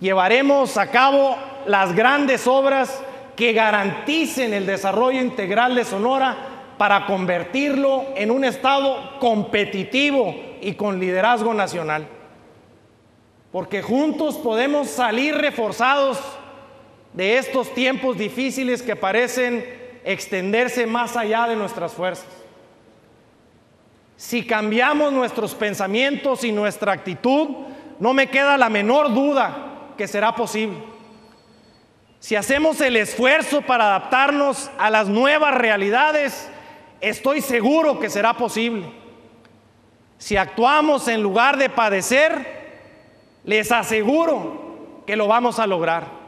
llevaremos a cabo las grandes obras que garanticen el desarrollo integral de Sonora para convertirlo en un estado competitivo y con liderazgo nacional. Porque juntos podemos salir reforzados de estos tiempos difíciles que parecen extenderse más allá de nuestras fuerzas. Si cambiamos nuestros pensamientos y nuestra actitud, no me queda la menor duda que será posible. Si hacemos el esfuerzo para adaptarnos a las nuevas realidades, estoy seguro que será posible. Si actuamos en lugar de padecer, les aseguro que lo vamos a lograr.